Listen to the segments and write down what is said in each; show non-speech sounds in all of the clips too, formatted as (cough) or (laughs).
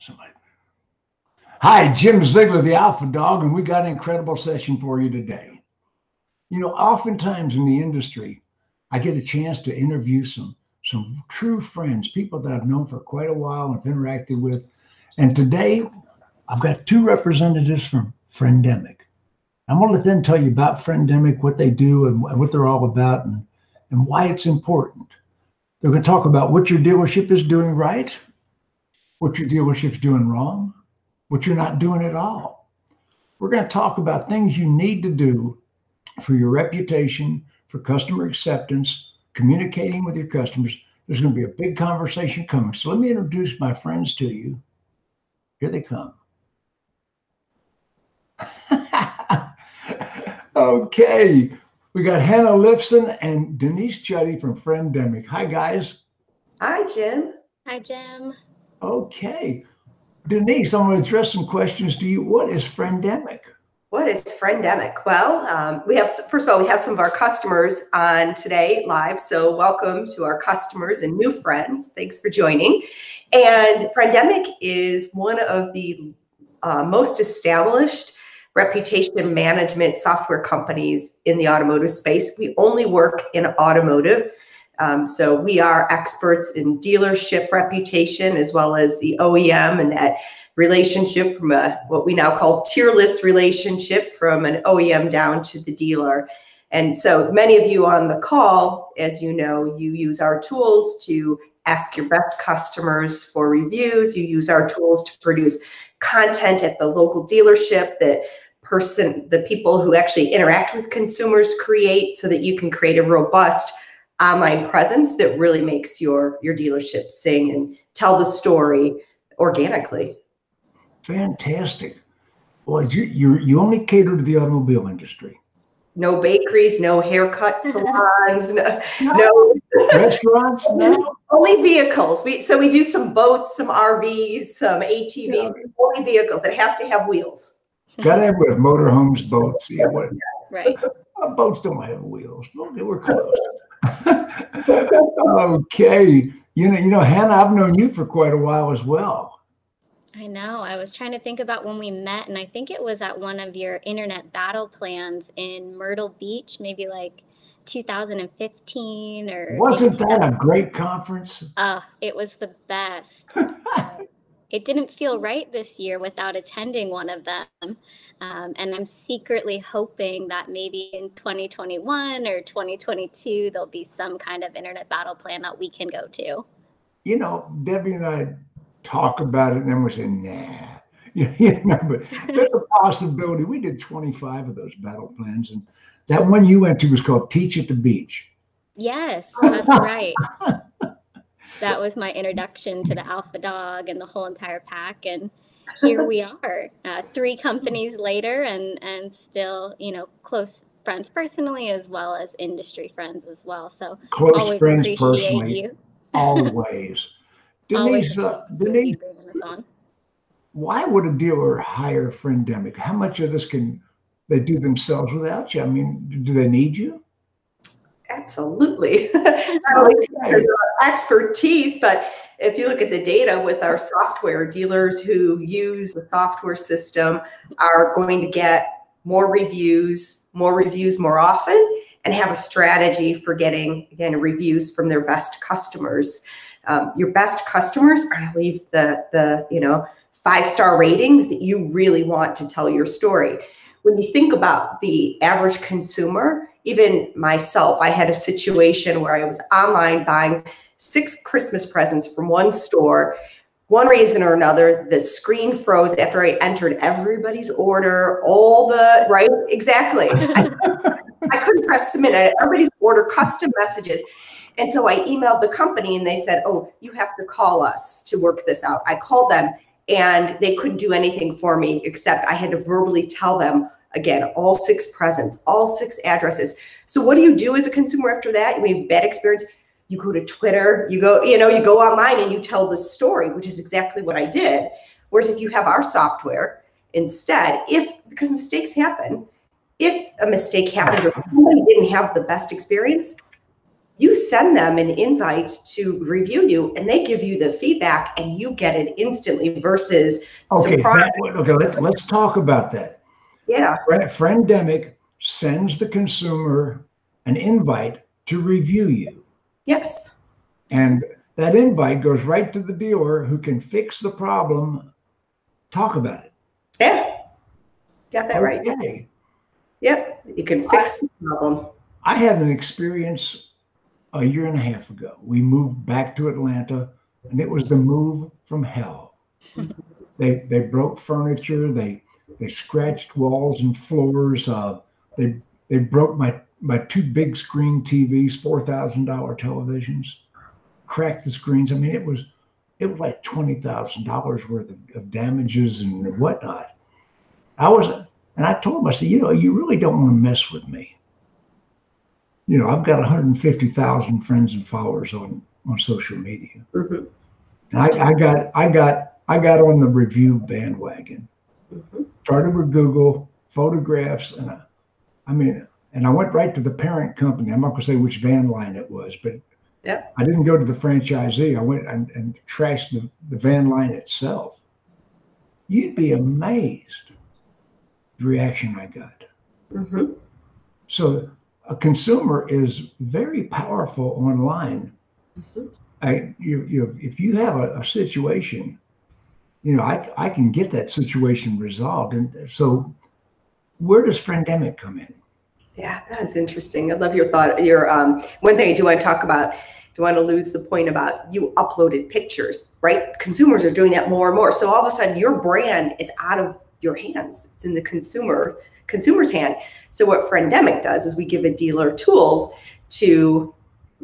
Somebody. Hi, Jim Ziegler, the Alpha Dawg, and we got an incredible session for you today. You know, oftentimes in the industry, I get a chance to interview some some true friends, people that I've known for quite a while and have interacted with. And today, I've got two representatives from Friendemic. I'm going to let them tell you about Friendemic, what they do, and what they're all about, and, and why it's important. They're going to talk about what your dealership is doing right, what your dealership's doing wrong, what you're not doing at all. We're going to talk about things you need to do for your reputation, for customer acceptance, communicating with your customers. There's going to be a big conversation coming. So let me introduce my friends to you. Here they come. (laughs) okay, we got Hannah Lifson and Denise Chudy from Friendemic. Hi, guys. Hi, Jim. Hi, Jim. Okay. Denise, I'm going to address some questions to you. What is Friendemic? What is Friendemic? Well, um, we have, first of all, we have some of our customers on today live. So, welcome to our customers and new friends. Thanks for joining. And Friendemic is one of the uh, most established reputation management software companies in the automotive space. We only work in automotive. Um, so we are experts in dealership reputation as well as the OEM and that relationship from a what we now call tierless relationship from an OEM down to the dealer. And so many of you on the call, as you know, you use our tools to ask your best customers for reviews. You use our tools to produce content at the local dealership that person, the people who actually interact with consumers create so that you can create a robust online presence that really makes your your dealership sing and tell the story organically. Fantastic. Well, you you you only cater to the automobile industry. No bakeries, no haircut (laughs) salons, no, no, restaurants, no. Only vehicles. We so we do some boats, some RVs, some ATVs. Yeah. Only vehicles. It has to have wheels. Got to have with motorhomes, boats. Yeah, what? Right. (laughs) boats don't have wheels. Okay, we're close. Okay. You know, you know, Hannah, I've known you for quite a while as well. I know. I was trying to think about when we met, and I think it was at one of your internet battle plans in Myrtle Beach, maybe like 2015 or. Wasn't that a great conference? Oh, it was the best. uh, (laughs) it didn't feel right this year without attending one of them. Um, and I'm secretly hoping that maybe in 2021 or 2022, there'll be some kind of internet battle plan that we can go to. You know, Debbie and I talk about it and then we say, nah. (laughs) you know, but there's a possibility. We did 25 of those battle plans. And that one you went to was called Teach at the Beach. Yes, (laughs) that's right (laughs) that was my introduction to the alpha dawg and the whole entire pack and here we are uh, three companies later and and still you know close friends personally as well as industry friends as well. So close always friends appreciate personally, you (laughs) always denise, uh, denise why would a dealer hire friendemic how much of this can they do themselves without you? I mean do they need you? Absolutely. (laughs) Expertise, but if you look at the data with our software, dealers who use the software system are going to get more reviews, more reviews more often, and have a strategy for getting, again, reviews from their best customers. Um, your best customers are going to leave the, the, you know, five-star ratings that you really want to tell your story. When you think about the average consumer, even myself, I had a situation where I was online buying six Christmas presents from one store. One reason or another, the screen froze after I entered everybody's order, all the right, exactly. I, (laughs) I couldn't press submit. Everybody's order custom messages. And so I emailed the company and they said, Oh, you have to call us to work this out. I called them and they couldn't do anything for me except I had to verbally tell them again all six presents, all six addresses. So what do you do as a consumer after that? You have bad experience you go to Twitter, you go, you know, you go online and you tell the story, which is exactly what I did. Whereas if you have our software instead, if because mistakes happen, if a mistake happens or somebody didn't have the best experience, you send them an invite to review you and they give you the feedback and you get it instantly versus okay, that, okay let's let's talk about that. Yeah. Friendemic sends the consumer an invite to review you yes and that invite goes right to the dealer who can fix the problem talk about it yeah got that okay. right yep you can fix I, the problem i had an experience a year and a half ago. We moved back to Atlanta, and it was the move from hell. (laughs) they they broke furniture. They they scratched walls and floors. Uh, they they broke my my two big screen TVs, four thousand dollar televisions, cracked the screens. I mean, it was it was like twenty thousand dollars worth of, of damages and whatnot. I was, and I told him, I said, you know, you really don't want to mess with me you know, I've got 150,000 friends and followers on on social media. Mm-hmm. And I, I, got I got I got on the review bandwagon. Mm-hmm. Started with Google photographs, and I, I mean, and I went right to the parent company. I'm not going to say which van line it was, but yep. I didn't go to the franchisee. I went and, and trashed the, the van line itself. You'd be amazed the reaction I got. Mm-hmm. So a consumer is very powerful online. Mm-hmm. I, you, you, if you have a, a, situation, you know, I, I can get that situation resolved. And so, where does Friendemic come in? Yeah, that's interesting. I love your thought. Your um, one thing I do want to talk about. Do want to lose the point about you uploaded pictures, right? Consumers are doing that more and more. So all of a sudden, your brand is out of your hands. It's in the consumer consumer's hand. So what Friendemic does is we give a dealer tools to,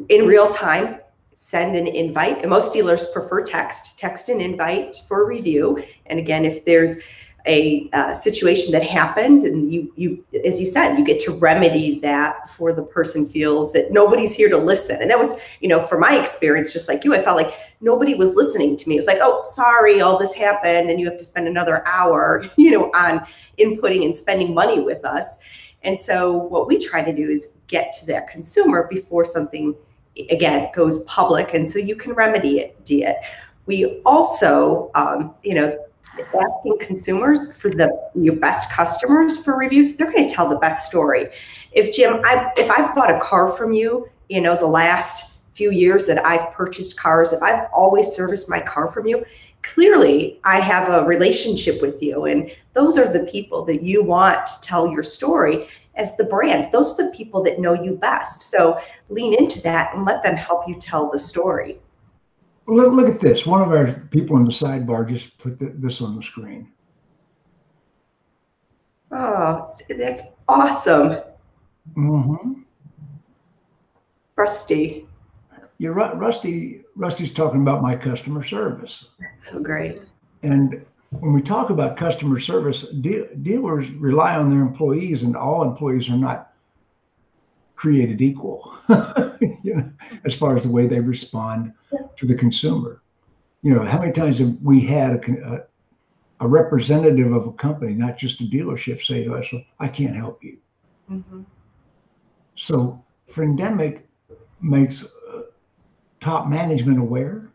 in real time, send an invite. And most dealers prefer text, text an invite for review. And again, if there's a uh, situation that happened and you you as you said you get to remedy that before the person feels that nobody's here to listen. And that was you know from my experience just like you i felt like nobody was listening to me. It was like oh sorry all this happened and you have to spend another hour (laughs) you know on inputting and spending money with us. And so what we try to do is get to that consumer before something again goes public. And so you can remedy it, do it. we also um, you know asking consumers for the your best customers for reviews, they're going to tell the best story. If Jim, I if I've bought a car from you, you know, the last few years that I've purchased cars, if I've always serviced my car from you, clearly I have a relationship with you. And those are the people that you want to tell your story as the brand. Those are the people that know you best. So lean into that and let them help you tell the story. Look, look at this. One of our people in the sidebar just put the, this on the screen. Oh, that's awesome. Mm-hmm. Rusty. You're right. Rusty, Rusty's talking about my customer service. That's so great. And when we talk about customer service, de- dealers rely on their employees, and all employees are not created equal (laughs) you know, as far as the way they respond to the consumer. You know, how many times have we had a, a, representative of a company, not just a dealership, say to us, I can't help you. Mm-hmm. So, Friendemic makes uh, top management aware.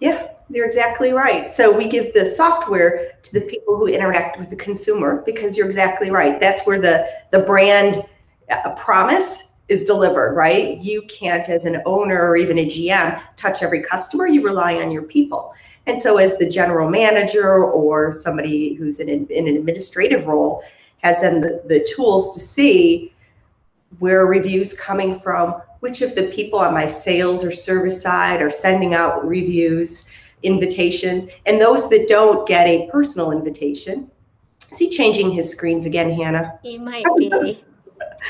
Yeah, you're exactly right. So we give the software to the people who interact with the consumer because you're exactly right. That's where the the brand a promise is delivered, right? You can't, as an owner or even a GM, touch every customer. You rely on your people. And so, as the general manager or somebody who's in, in an administrative role, has then the, the tools to see where reviews coming from, which of the people on my sales or service side are sending out reviews, invitations, and those that don't get a personal invitation. Is he changing his screens again, Hannah? He might be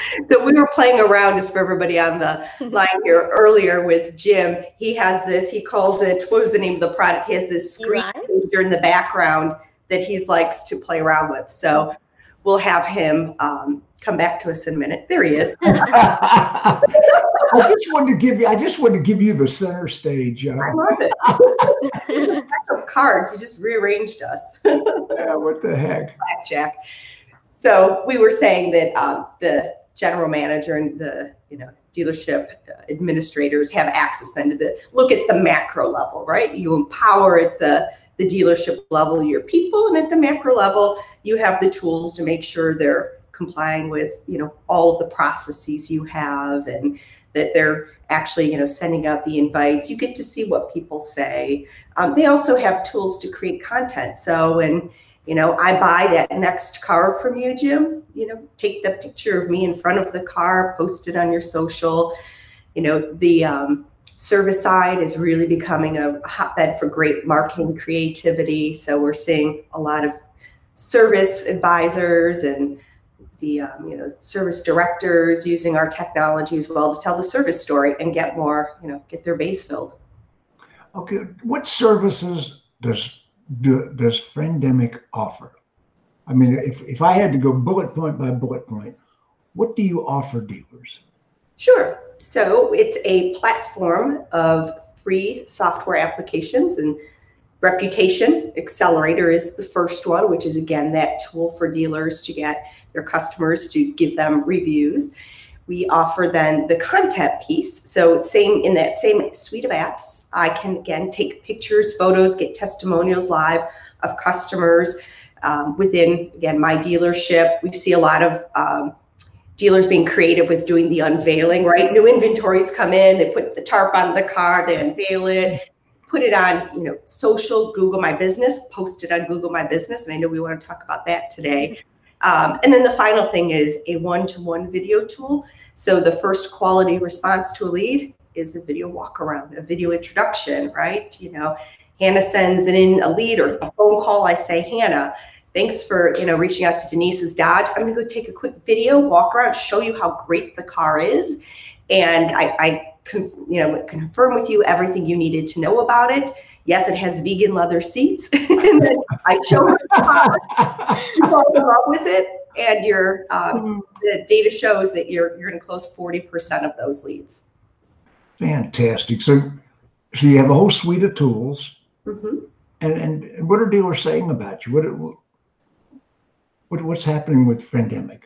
(laughs) so we were playing around just for everybody on the (laughs) line here earlier with Jim. He has this, he calls it, what was the name of the product? He has this screen in the background that he likes to play around with. So we'll have him um, come back to us in a minute. There he is. (laughs) I just wanted to give you. I just wanted to give you the center stage. Uh. I love it. of cards, you just rearranged us. yeah, what the heck? Blackjack. So we were saying that um, the general manager and the you know dealership administrators have access then to the look at the macro level, right? You empower at the the dealership level your people, and at the macro level, you have the tools to make sure they're complying with you know all of the processes you have and that they're actually you know sending out the invites. You get to see what people say. Um, they also have tools to create content. So when you know i buy that next car from you jim. You know take the picture of me in front of the car post it on your social. You know the um, service side is really becoming a hotbed for great marketing creativity. So we're seeing a lot of service advisors and the um, you know service directors using our technology as well to tell the service story and get more you know get their base filled. Okay what services does do, does friendemic offer? I mean if, if i had to go bullet point by bullet point what do you offer dealers? Sure. So it's a platform of three software applications and reputation accelerator is the first one which is again that tool for dealers to get their customers to give them reviews. We offer then the content piece. So same in that same suite of apps, I can again take pictures, photos, get testimonials live of customers um, within again my dealership. We see a lot of um, dealers being creative with doing the unveiling, right? New inventories come in, they put the tarp on the car, they unveil it, put it on, you know, social, Google My Business, post it on Google My Business. And I know we want to talk about that today. Um, and then the final thing is a one-to-one video tool. So the first quality response to a lead is a video walk around, a video introduction, right? You know, Hannah sends in a lead or a phone call. I say, Hannah, thanks for you know reaching out to Denise's dad. I'm gonna go take a quick video, walk around, show you how great the car is, and I, I you know confirm with you everything you needed to know about it. Yes, it has vegan leather seats. (laughs) I show her you fall in love with it, and your um, mm-hmm. the data shows that you're you're going to close forty percent of those leads. Fantastic. So, so you have a whole suite of tools. Mm-hmm. And and what are dealers saying about you? What what what's happening with Friendemic?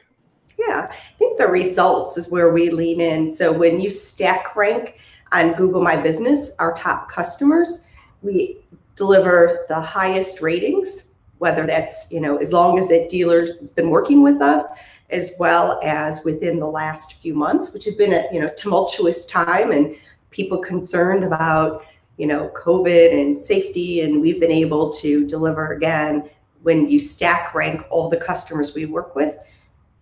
Yeah, I think the results is where we lean in. So when you stack rank on Google My Business, our top customers, we deliver the highest ratings, whether that's, you know, as long as that dealer has been working with us, as well as within the last few months, which has been a, you know, tumultuous time and people concerned about, you know, COVID and safety. And we've been able to deliver again, when you stack rank all the customers we work with,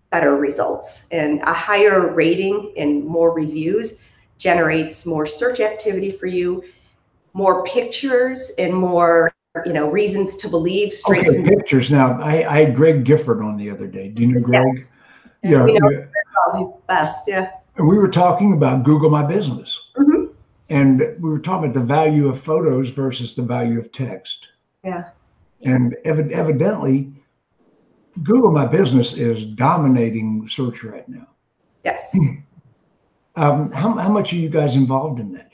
better results and a higher rating and more reviews generates more search activity for you more pictures and more you know reasons to believe straight okay, pictures. Now I, I had greg gifford on the other day. Do you know greg? Yeah, yeah, we know yeah. he's the best yeah. And we were talking about google my business. Mm-hmm. and we were talking about the value of photos versus the value of text. Yeah. And ev- evidently google my business is dominating search right now. Yes. Um, how, how much are you guys involved in that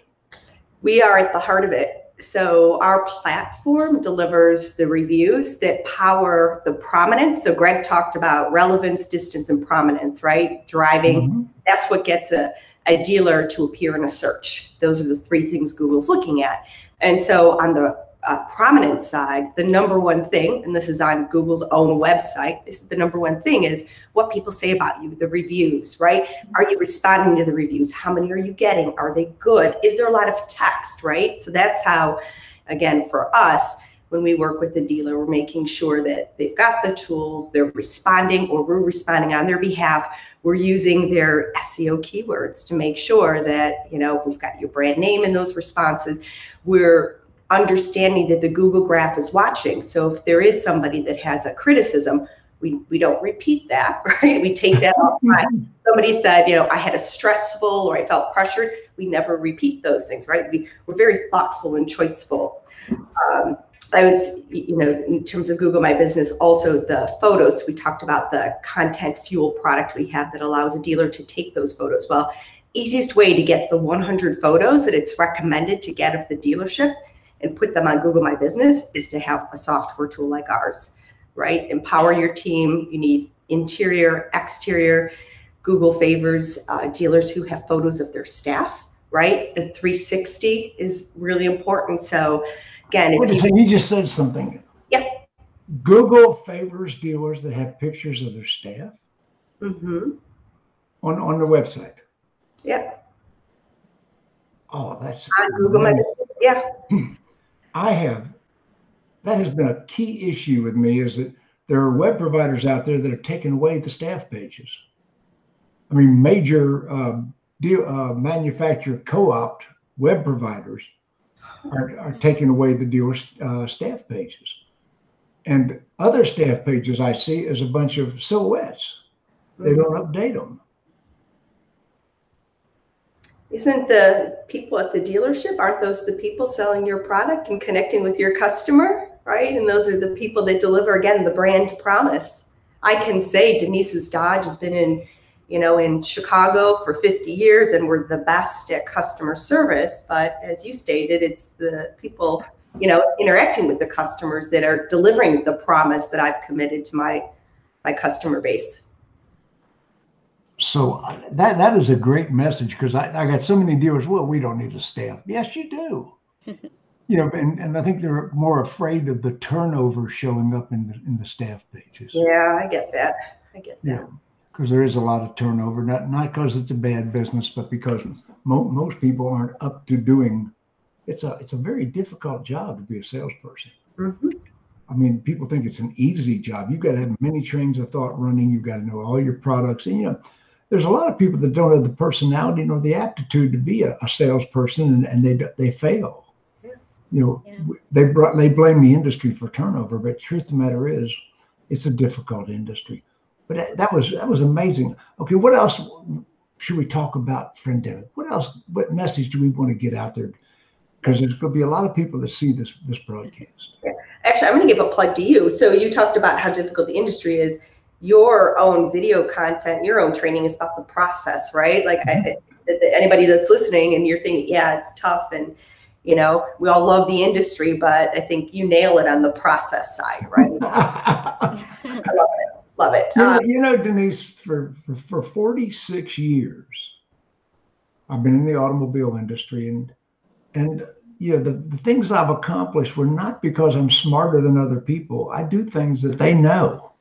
we are at the heart of it. So our platform delivers the reviews that power the prominence. So Greg talked about relevance, distance, and prominence, right? Driving. Mm-hmm. That's what gets a, a dealer to appear in a search. Those are the three things Google's looking at. And so on the uh, prominent side, the number one thing, and this is on Google's own website, this is the number one thing is what people say about you, the reviews, right? Are you responding to the reviews? How many are you getting? Are they good? Is there a lot of text, right? So that's how, again, for us, when we work with the dealer, we're making sure that they've got the tools, they're responding, or we're responding on their behalf. We're using their SEO keywords to make sure that, you know, we've got your brand name in those responses. We're understanding that the Google graph is watching. So if there is somebody that has a criticism, we, we don't repeat that, (laughs) right? We take that offline. (laughs) Somebody said, you know, I had a stressful or I felt pressured. We never repeat those things, right? We, we're very thoughtful and choiceful. Um, I was, you know, in terms of Google My Business, also the photos. We talked about the content fuel product we have that allows a dealer to take those photos. Well, easiest way to get the 100 photos that it's recommended to get of the dealership and put them on Google My Business is to have a software tool like ours, right? Empower your team. You need interior, exterior, Google favors uh, dealers who have photos of their staff, right? The 360 is really important. So, again, Wait if you, you just said something. Yep. Google favors dealers that have pictures of their staff Mhm. on, on their website. Yep. Oh, that's on Google My Business, yeah, (clears throat) I have that has been a key issue with me is that there are web providers out there that have taken away the staff pages. I mean, major um, deal, uh, manufacturer co-opt web providers are, are taking away the dealer's uh, staff pages. And other staff pages I see is a bunch of silhouettes. They don't update them. Isn't the people at the dealership, aren't those the people selling your product and connecting with your customer, right? And those are the people that deliver, again, the brand promise. I can say Denise's Dodge has been in, you know, in Chicago for 50 years and we're the best at customer service. But as you stated, it's the people, you know, interacting with the customers that are delivering the promise that I've committed to my my customer base. So that that is a great message because I, I got so many dealers. Well, we don't need a staff. Yes, you do. (laughs) you know, and, and I think they're more afraid of the turnover showing up in the in the staff pages. Yeah, I get that. I get that. Yeah, because there is a lot of turnover. Not not because it's a bad business, but because mo- most people aren't up to doing. It's a it's a very difficult job to be a salesperson. Mhm. I mean, people think it's an easy job. You've got to have many trains of thought running. You've got to know all your products. And, you know, there's a lot of people that don't have the personality nor the aptitude to be a, a salesperson and, and they they fail. Yeah. You know, Yeah. they brought, they blame the industry for turnover, but truth of the matter is, it's a difficult industry. But that, that was that was amazing. Okay, what else should we talk about, friend Friendemic? What else? What message do we want to get out there? Because there's going to be a lot of people that see this this broadcast. Actually, I'm going to give a plug to you. So you talked about how difficult the industry is. Your own video content, your own training is about the process, right? Like I, anybody that's listening and you're thinking, yeah, it's tough, and you know, we all love the industry, but I think you nail it on the process side, right? (laughs) love it. You know, Um, you know, Denise, for, for, for 46 years, I've been in the automobile industry and, and, you know, the, the things I've accomplished were not because I'm smarter than other people. I do things that they know.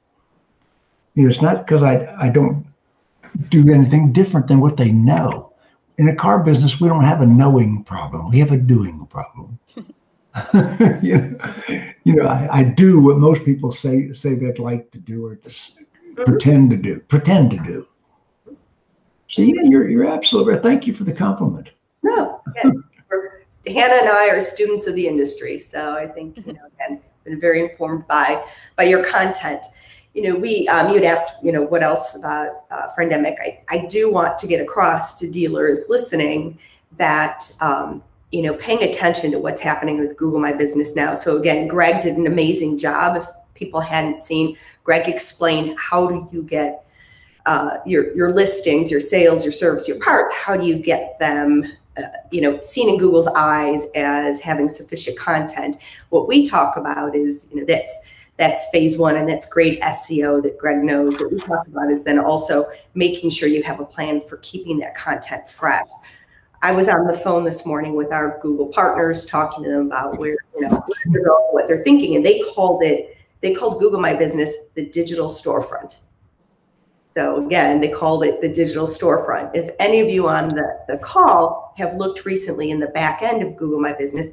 You know, it's not because I, I don't do anything different than what they know. In a car business, we don't have a knowing problem. We have a doing problem. (laughs) you know, you know I, I do what most people say say they'd like to do or just pretend to do, pretend to do. So yeah, you're you're absolutely right. Thank you for the compliment. no, Hannah and I are students of the industry, so I think you know, again, been very informed by by your content. You know, we um, you had asked, you know, what else about uh, Friendemic. I I do want to get across to dealers listening that um, you know paying attention to what's happening with Google My Business now. So again, Greg did an amazing job. If people hadn't seen, Greg explained how do you get uh, your your listings, your sales, your service, your parts. How do you get them uh, you know, seen in Google's eyes as having sufficient content. What we talk about is, you know, that's that's phase one, and that's great SEO that Greg knows. What we talk about is then also making sure you have a plan for keeping that content fresh. I was on the phone this morning with our Google partners, talking to them about where you know they're going, what they're thinking, and they called it. They called Google My Business the digital storefront. So again, they called it the digital storefront. If any of you on the, the call have looked recently in the back end of Google My Business,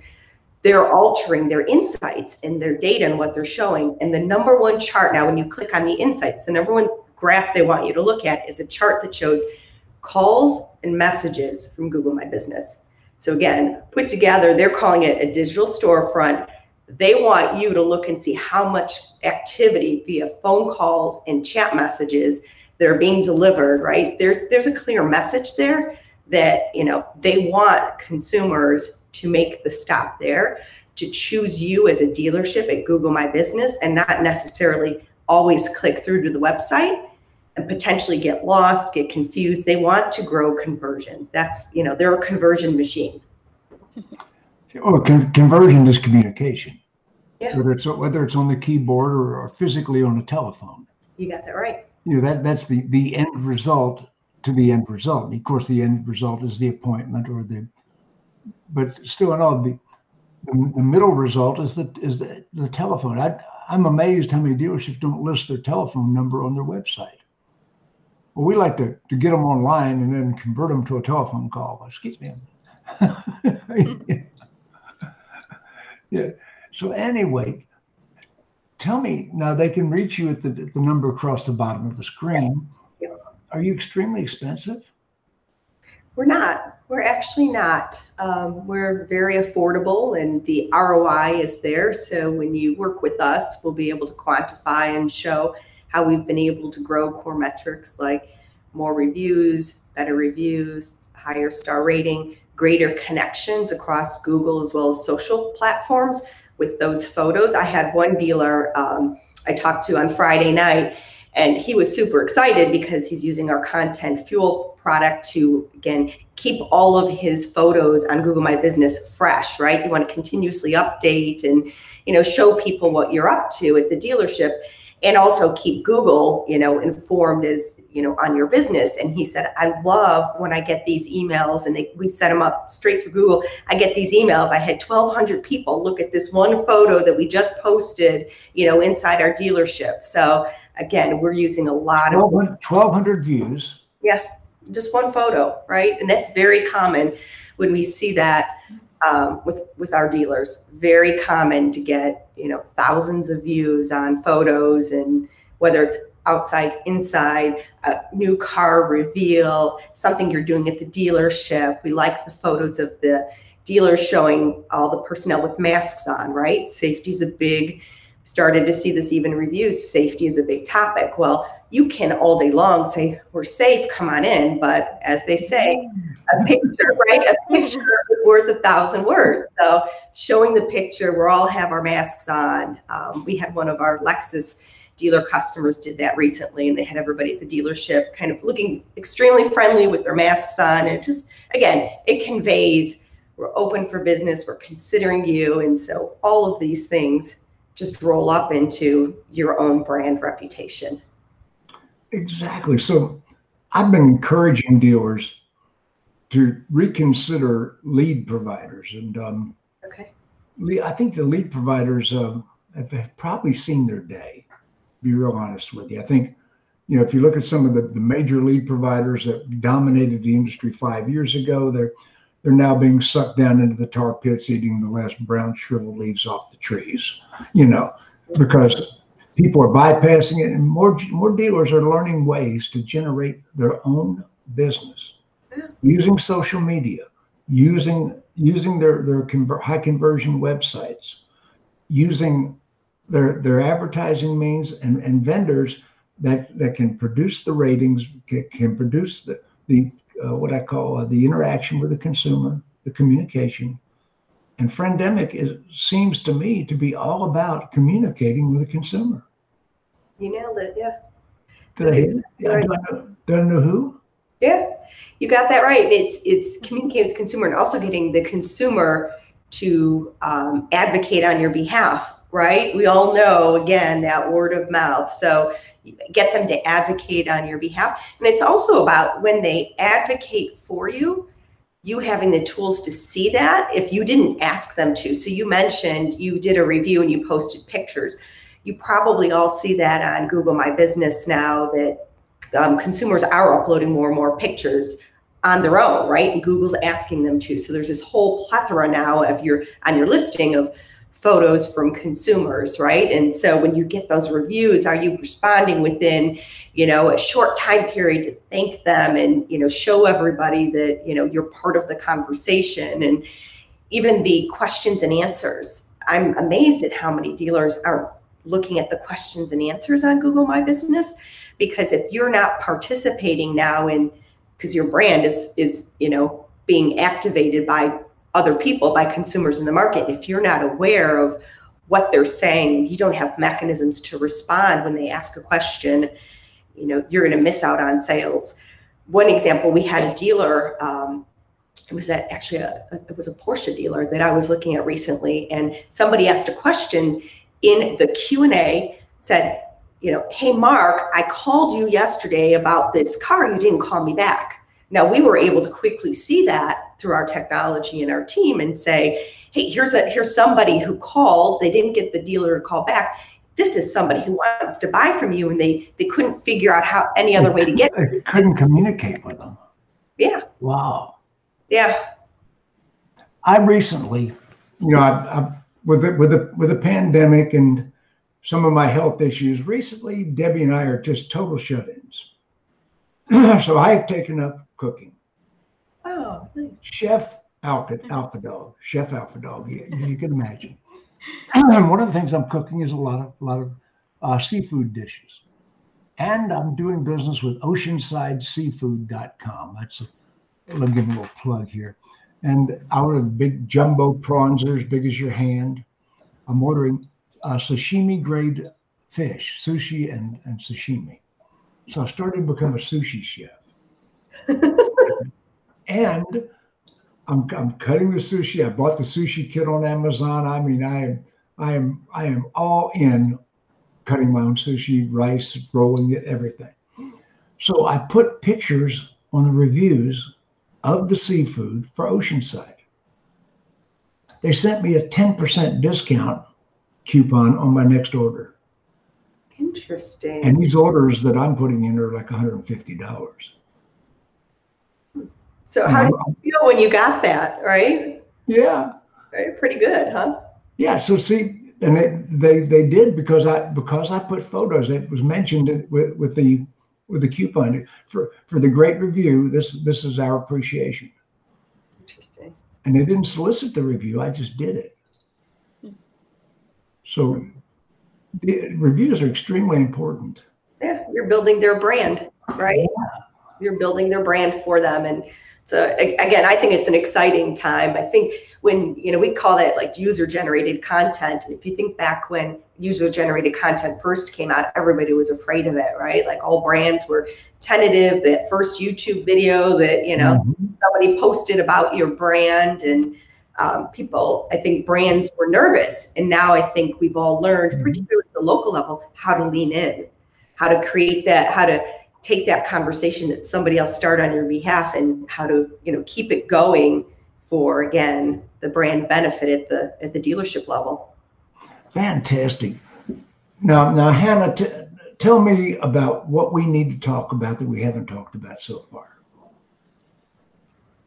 they're altering their insights and their data and what they're showing. And the number one chart now, when you click on the insights, the number one graph they want you to look at is a chart that shows calls and messages from Google My Business. So again, put together, they're calling it a digital storefront. They want you to look and see how much activity via phone calls and chat messages that are being delivered, right? There's there's a clear message there that, you know, they want consumers to make the stop there, to choose you as a dealership at Google My Business and not necessarily always click through to the website and potentially get lost, get confused. They want to grow conversions. That's, you know, they're a conversion machine. (laughs) Or oh, con- conversion is communication. Yeah. Whether it's whether it's on the keyboard or, or physically on a telephone. You got that right. You know that that's the the end result to the end result. And of course, the end result is the appointment or the, but still in all, the, the middle result is the is the, the telephone. I, I'm amazed how many dealerships don't list their telephone number on their website. Well, we like to, to get them online and then convert them to a telephone call. Excuse me. (laughs) yeah. So anyway, tell me now they can reach you at the, the number across the bottom of the screen. Are you extremely expensive? We're not. We're actually not. Um, we're very affordable and the ROI is there. So when you work with us, we'll be able to quantify and show how we've been able to grow core metrics like more reviews, better reviews, higher star rating, greater connections across Google as well as social platforms with those photos. I had one dealer um, I talked to on Friday night, and he was super excited because he's using our content fuel product to, again, keep all of his photos on Google My Business fresh, right? You want to continuously update and, you know, show people what you're up to at the dealership and also keep Google, you know, informed as, you know, on your business. And he said, I love when I get these emails and they, we set them up straight through Google. I get these emails. I had 1200 people look at this one photo that we just posted, you know, inside our dealership. So again, we're using a lot of 1200 views. Yeah. Just one photo, right? And that's very common when we see that um, with with our dealers. Very common to get you know thousands of views on photos and whether it's outside, inside, a new car reveal, something you're doing at the dealership. We like the photos of the dealers showing all the personnel with masks on, right? Safety is a big, started to see this even reviews, safety is a big topic. Well, you can all day long say, we're safe, come on in. But as they say, a picture, right? A picture (laughs) is worth a thousand words. So showing the picture, we all have our masks on. Um, we had one of our Lexus dealer customers did that recently and they had everybody at the dealership kind of looking extremely friendly with their masks on. And it just, again, it conveys we're open for business, we're considering you. And so all of these things just roll up into your own brand reputation. Exactly. So I've been encouraging dealers to reconsider lead providers. And um, okay. I think the lead providers uh, have, have, probably seen their day, be real honest with you. I think, you know, if you look at some of the, the major lead providers that dominated the industry five years ago, they're they're now being sucked down into the tar pits, eating the last brown shriveled leaves off the trees, you know, because people are bypassing it, and more more dealers are learning ways to generate their own business yeah. using social media, using using their their conver- high conversion websites, using their their advertising means and, and vendors that that can produce the ratings, can, can produce the the uh, what I call uh, the interaction with the consumer, the communication, and Friendemic is seems to me to be all about communicating with the consumer. You nailed it. Yeah. Did I, yeah, do, I know, do I know who? Yeah, you got that right. It's it's communicating with the consumer and also getting the consumer to um, advocate on your behalf. Right? We all know again that word of mouth. So get them to advocate on your behalf, and it's also about when they advocate for you you having the tools to see that if you didn't ask them to. So you mentioned you did a review and you posted pictures you probably all see that on Google My Business now that um, consumers are uploading more and more pictures on their own, right? And Google's asking them to. So there's this whole plethora now of your on your listing of photos from consumers, right? And so when you get those reviews, are you responding within, you know, a short time period to thank them and, you know, show everybody that, you know, you're part of the conversation and even the questions and answers. I'm amazed at how many dealers are looking at the questions and answers on Google My Business. Because if you're not participating now in, because your brand is is you know being activated by other people, by consumers in the market, if you're not aware of what they're saying, you don't have mechanisms to respond when they ask a question, you know, you're going to miss out on sales. One example, we had a dealer. Um, it was that actually a, it was a Porsche dealer that I was looking at recently, and somebody asked a question in the Q&A said, you know, hey, Mark, I called you yesterday about this car. You didn't call me back. Now, we were able to quickly see that through our technology and our team and say, hey, here's a here's somebody who called. They didn't get the dealer to call back. This is somebody who wants to buy from you, and they they couldn't figure out how any other way to get. They couldn't communicate with them. Yeah. Wow. Yeah. I recently, you know, I, I, with the, with the with the pandemic and some of my health issues recently, Debbie and I are just total shut-ins. (clears throat) so I have taken up cooking. Oh, nice. Chef Alpha, Alpha Dawg, Chef Alpha Dawg. You, (laughs) you can imagine. (clears throat) One of the things I'm cooking is a lot of a lot of uh, seafood dishes, and I'm doing business with OceansideSeafood.com. That's a, let me give a little plug here. And I ordered big jumbo prawns that are as big as your hand. I'm ordering uh, sashimi grade fish, sushi and, and sashimi. So I started to become a sushi chef. (laughs) and I'm, I'm cutting the sushi. I bought the sushi kit on Amazon. I mean, I am I am I am all in cutting my own sushi, rice, rolling it, everything. So I put pictures on the reviews of the seafood for Oceanside. They sent me a 10% discount coupon on my next order. Interesting. And these orders that I'm putting in are like $150. So how did you feel when you got that, right? Yeah. Pretty good, huh? Yeah. So see, and it, they they did because I because I put photos. It was mentioned with with the with the coupon for for the great review. This this is our appreciation. Interesting. And they didn't solicit the review. I just did it. Hmm. So the reviews are extremely important. Yeah, you're building their brand, right? Yeah. You're building their brand for them, and so again, I think it's an exciting time. I think when you know we call that like user generated content. And if you think back when user generated content first came out, everybody was afraid of it, right? Like all brands were tentative. That first YouTube video that you know mm-hmm. somebody posted about your brand and um, people, I think brands were nervous. And now I think we've all learned, mm-hmm. particularly at the local level, how to lean in, how to create that, how to take that conversation that somebody else started on your behalf and how to, you know, keep it going for again the brand benefit at the at the dealership level. Fantastic. Now, now, Hannah, t- tell me about what we need to talk about that we haven't talked about so far.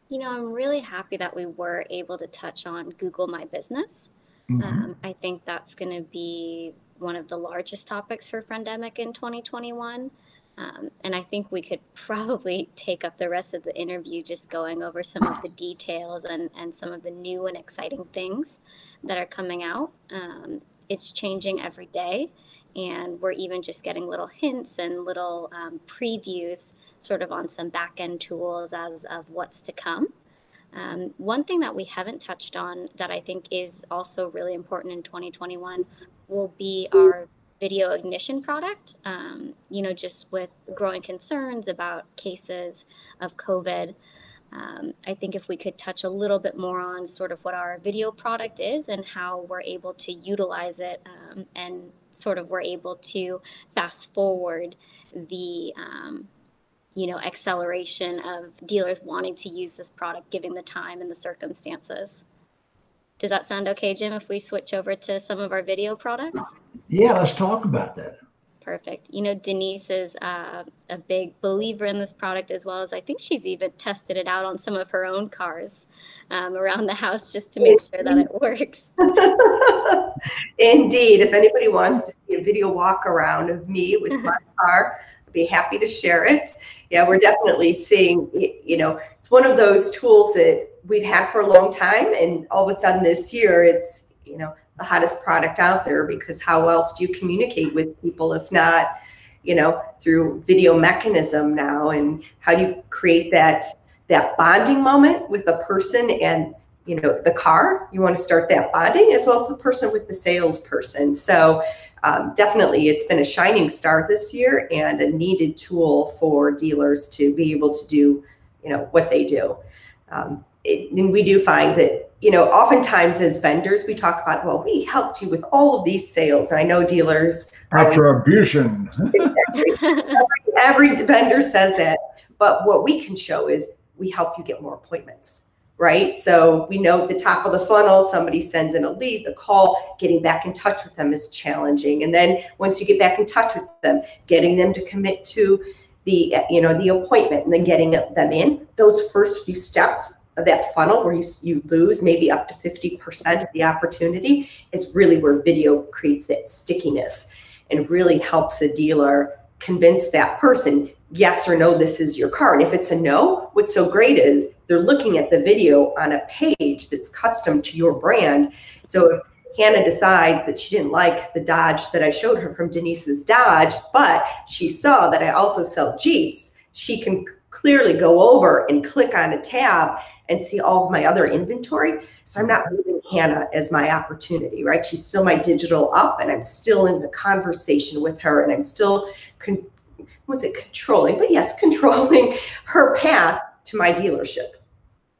You know, I'm really happy that we were able to touch on Google My Business. Mm-hmm. Um, I think that's going to be one of the largest topics for Friendemic in 2021. Um, and I think we could (laughs) probably take up the rest of the interview just going over some of the details and, and some of the new and exciting things that are coming out. Um, it's changing every day, and we're even just getting little hints and little um, previews sort of on some back end tools as of what's to come. Um, one thing that we haven't touched on that I think is also really important in 2021 will be our video ignition product. Um, you know, just with growing concerns about cases of COVID. Um, I think if we could touch a little bit more on sort of what our video product is and how we're able to utilize it um, and sort of we're able to fast forward the um, you know, acceleration of dealers wanting to use this product given the time and the circumstances. Does that sound okay, Jim, if we switch over to some of our video products? Yeah, let's talk about that. Perfect. You know, Denise is uh, a big believer in this product as well as I think she's even tested it out on some of her own cars um, around the house just to make sure that it works. (laughs) Indeed. If anybody wants to see a video walk around of me with my (laughs) car, I'd be happy to share it yeah, we're definitely seeing, you know, it's one of those tools that we've had for a long time. And all of a sudden this year, it's, you know, the hottest product out there because how else do you communicate with people if not, you know, through video mechanism now? And how do you create that that bonding moment with a person and you know the car? You want to start that bonding as well as the person with the salesperson. So um, definitely it's been a shining star this year and a needed tool for dealers to be able to do you know what they do. Um, it, and we do find that you know, oftentimes as vendors, we talk about, well, we helped you with all of these sales. And I know dealers. Attribution. every vendor says that. But what we can show is we help you get more appointments, right? So we know at the top of the funnel, somebody sends in a lead, the call, getting back in touch with them is challenging. And then once you get back in touch with them, getting them to commit to the, you know, the appointment and then getting them in, those first few steps of that funnel where you, you lose maybe up to 50% of the opportunity is really where video creates that stickiness and really helps a dealer convince that person yes or no this is your car. And if it's a no what's so great is they're looking at the video on a page that's custom to your brand. So if hannah decides that she didn't like the dodge that i showed her from denise's dodge but she saw that i also sell jeeps she can clearly go over and click on a tab and see all of my other inventory. So I'm not using Hannah as my opportunity, right? She's still my digital up and I'm still in the conversation with her and I'm still, con- what's it, controlling, but yes, (laughs) controlling her path to my dealership.